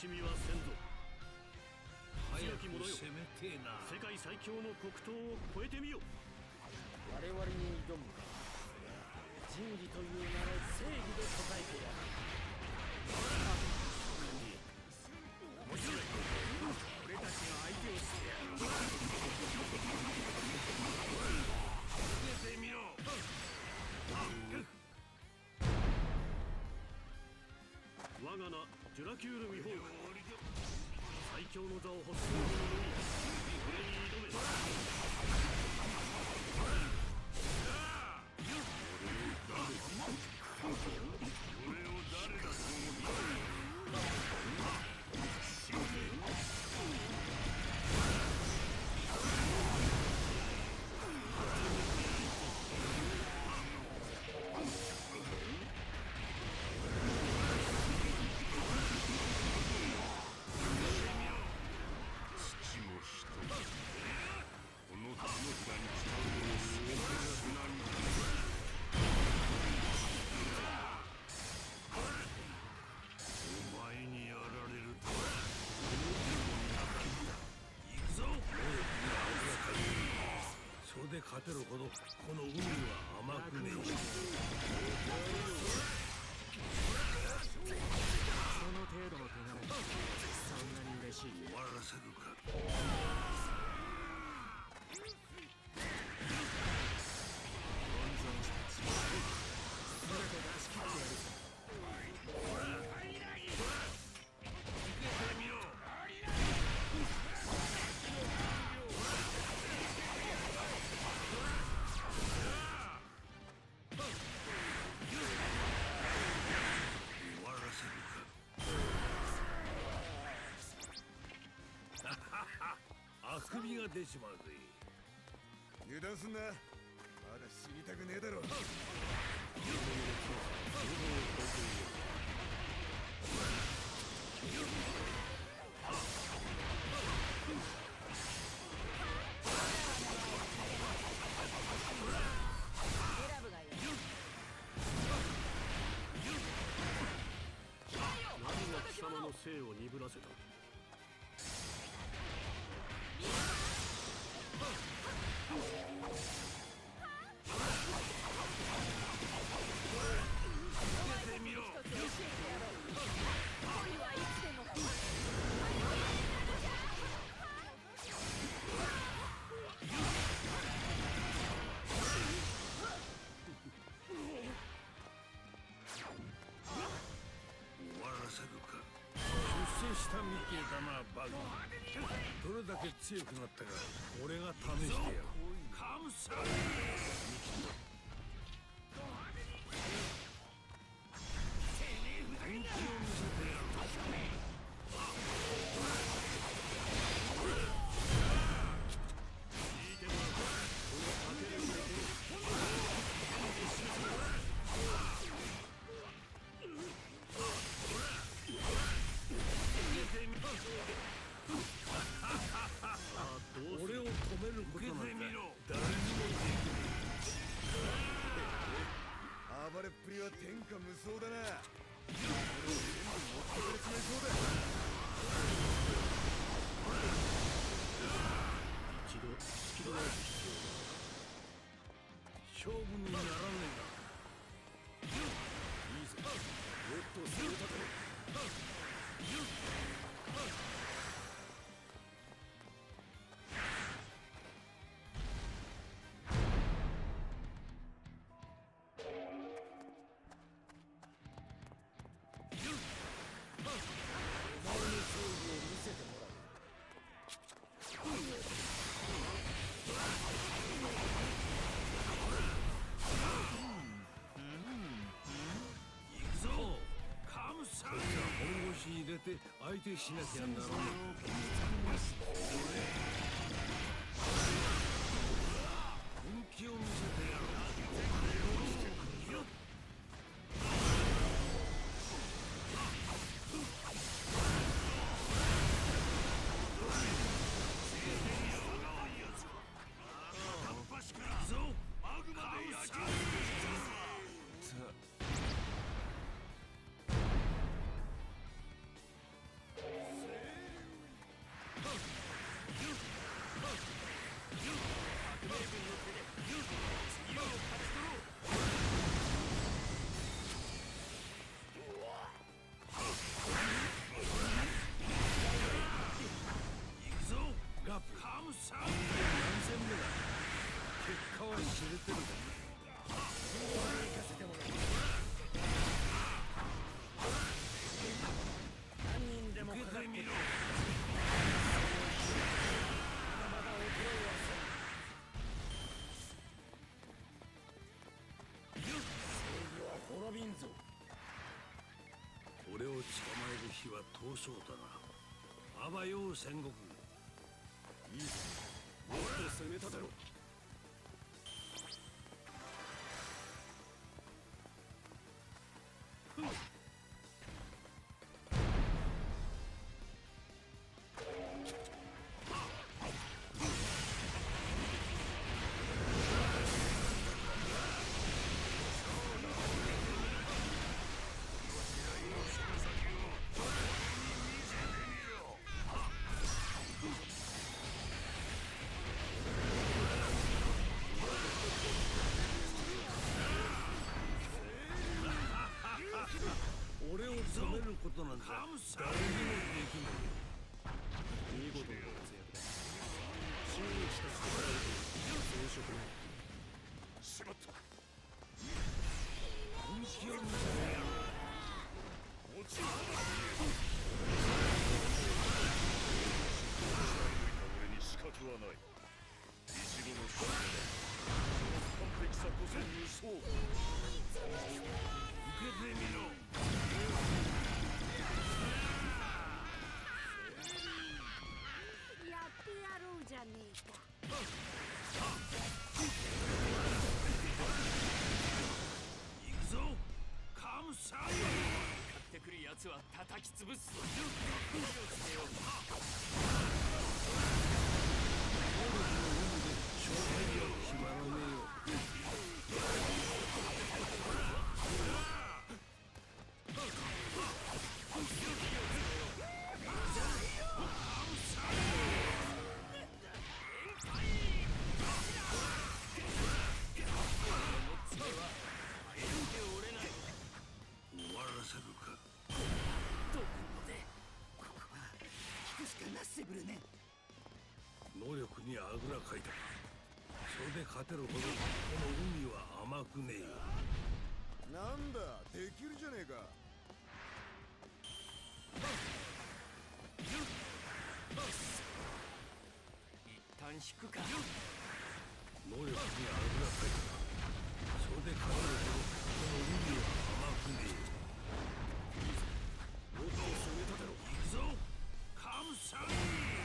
しみはせんぞ。早く攻めてえな。世界最強の黒刀を超えてみよ我々に挑むか。仁義という名の正義で答えてやるジュラキュールミホーク最強の座を欲する。者のみ俺に挑めは甘くねえその程度の手柄もそんなに嬉しい。終わらせるか。あくびが出ちまうぜ。油断すんな。まだ死にたくねえだろ貴様の生を鈍らせただけ強くなったか俺が試してやる。カムサリー勝負にならね要いいぞもっと背を立てえ相手しなきゃならない。俺を捕まえる日は遠そうだな。あばよう戦国。いいぞ。攻め立てろ。んざ誰にもできない見事。だき潰す。勝勝てるほどこの海は甘くねえよ。なんだできるじゃねえか。一旦引くか。能力にあぐらかい。たそれで勝てるほどこの海は甘くねえよもっと攻め立てろ。行くぞ。カムサイ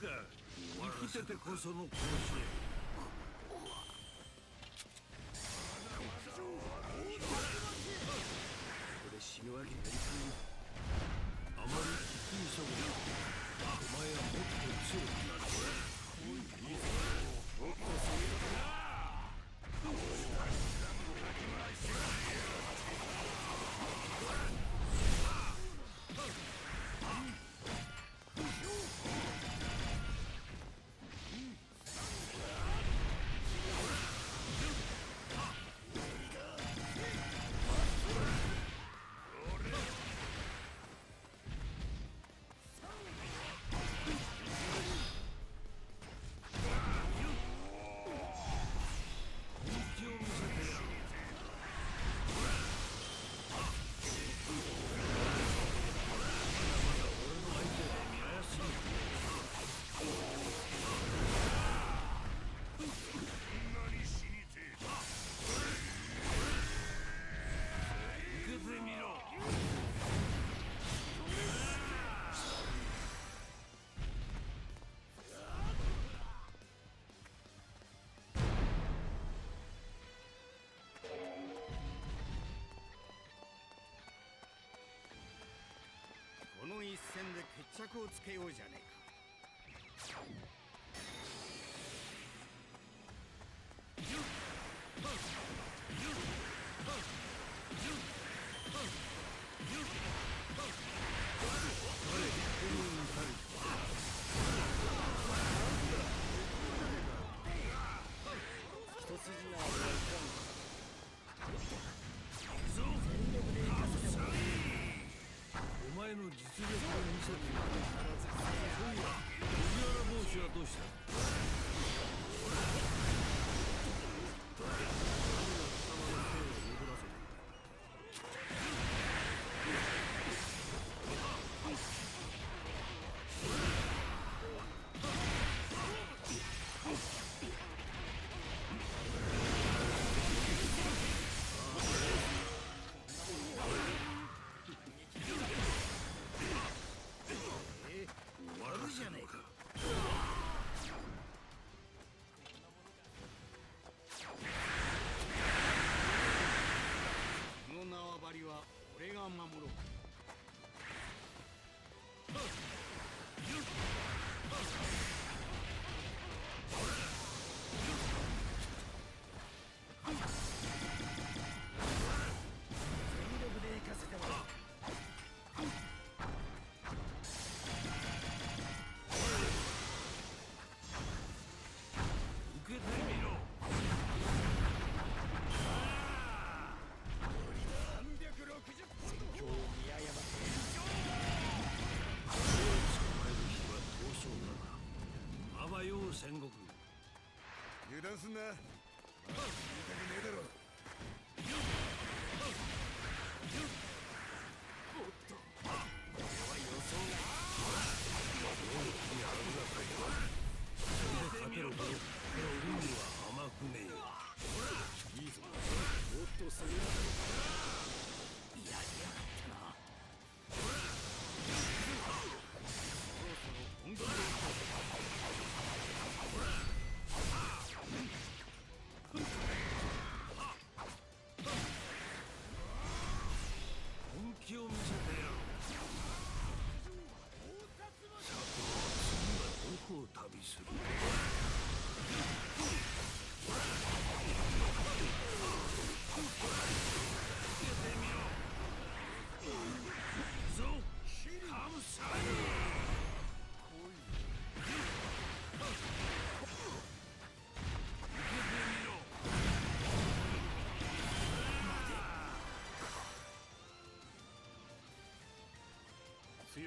か生きててこその殺し。着をつけようじゃねえか。一みろそういや麦わら帽子はどうした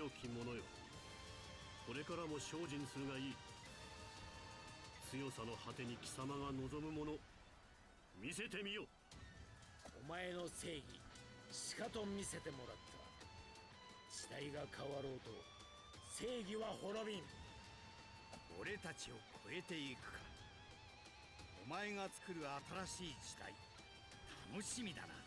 強き者よ。これからも精進するがいい。強さの果てに貴様が望むもの。見せてみよお前の正義しかと見せてもらった。時代が変わろうと正義は滅びん。俺たちを超えていくか。お前が作る新しい時代楽しみだな